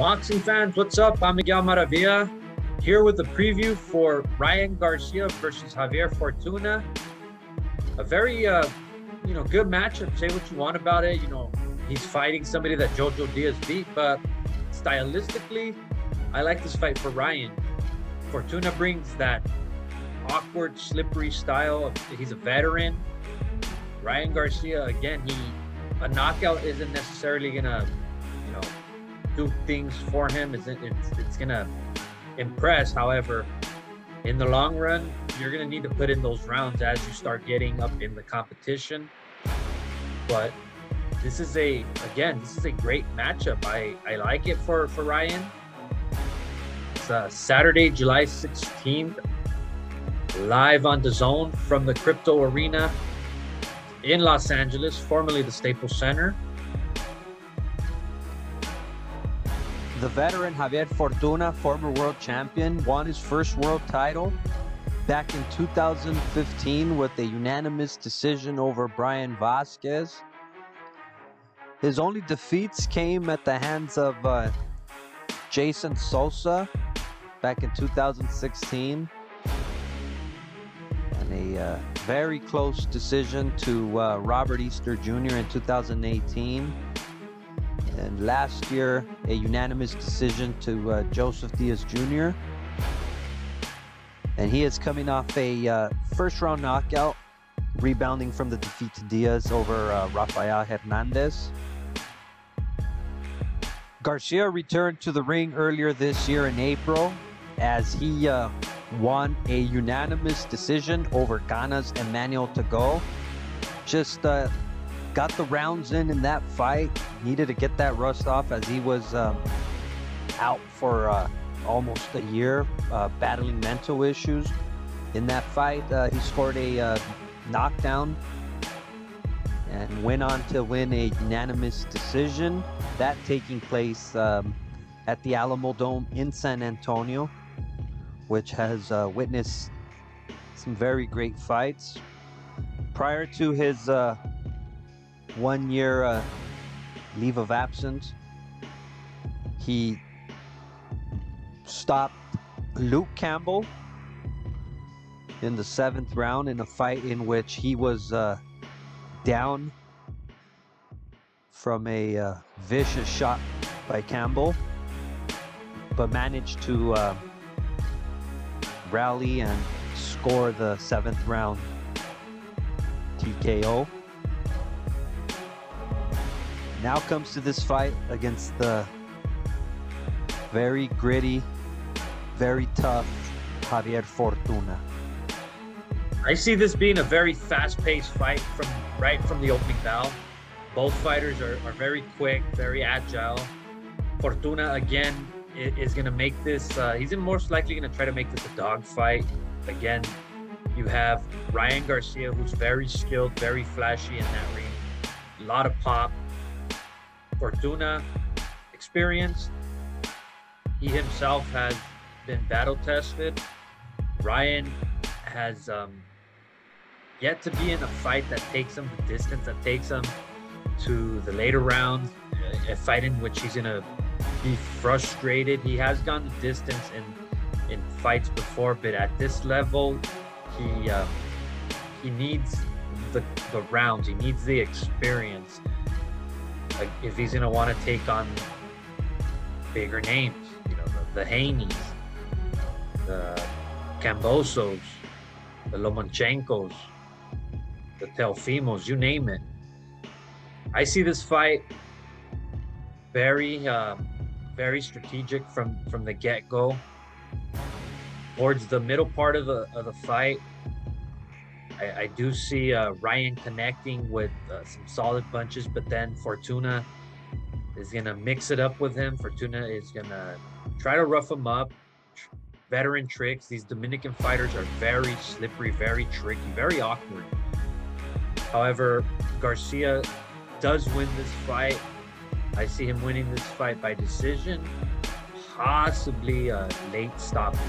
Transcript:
Boxing fans, what's up? I'm Miguel Maravilla here with a preview for Ryan Garcia versus Javier Fortuna. A very, uh, you know, good matchup. Say what you want about it. You know, he's fighting somebody that Jojo Diaz beat, but stylistically, I like this fight for Ryan. Fortuna brings that awkward, slippery style. He's a veteran. Ryan Garcia, again, he a knockout isn't necessarily gonna, do things for him. It's it's, it's gonna impress. However, in the long run, you're gonna need to put in those rounds as you start getting up in the competition. But this is a again, this is a great matchup. I I like it for for Ryan. It's uh, Saturday, July 16th, live on DAZN from the Crypto Arena in Los Angeles, formerly the Staples Center. The veteran Javier Fortuna, former world champion, won his first world title back in 2015 with a unanimous decision over Bryan Vasquez. His only defeats came at the hands of uh, Jason Sosa back in 2016 and a uh, very close decision to uh, Robert Easter Jr. in 2018 and last year a unanimous decision to uh, Joseph Diaz Jr. And he is coming off a uh, first round knockout, rebounding from the defeat to Diaz over uh, Rafael Hernandez. Garcia returned to the ring earlier this year in April as he uh, won a unanimous decision over Ghana's Emmanuel Tagoe. Just uh, got the rounds in in that fight. Needed to get that rust off as he was um, out for uh, almost a year, uh, battling mental issues. In that fight, uh, he scored a uh, knockdown and went on to win a unanimous decision. That taking place um, at the Alamodome in San Antonio, which has uh, witnessed some very great fights. Prior to his uh, one year uh, leave of absence. He stopped Luke Campbell in the seventh round in a fight in which he was uh, down from a uh, vicious shot by Campbell, but managed to uh, rally and score the seventh round TKO. Now comes to this fight against the very gritty, very tough Javier Fortuna. I see this being a very fast-paced fight from right from the opening bell. Both fighters are, are very quick, very agile. Fortuna again is going to make this. Uh, he's most likely going to try to make this a dog fight. Again, you have Ryan Garcia, who's very skilled, very flashy in that ring. A lot of pop, Fortuna experience. He himself has been battle tested. Ryan has um, yet to be in a fight that takes him the distance, that takes him to the later rounds, a fight in which he's going to be frustrated. He has gone the distance in, in fights before, but at this level, he uh, he needs the, the rounds, he needs the experience like if he's gonna want to take on bigger names, you know, the, the Haney's, the Kambosos, the Lomachenko's, the Teofimos, you name it. I see this fight very, uh, very strategic from from the get go. Towards the middle part of the of the fight, I, I do see uh, Ryan connecting with uh, some solid punches, but then Fortuna is going to mix it up with him. Fortuna is going to try to rough him up. Veteran tricks. These Dominican fighters are very slippery, very tricky, very awkward. However, Garcia does win this fight. I see him winning this fight by decision, possibly a late stoppage.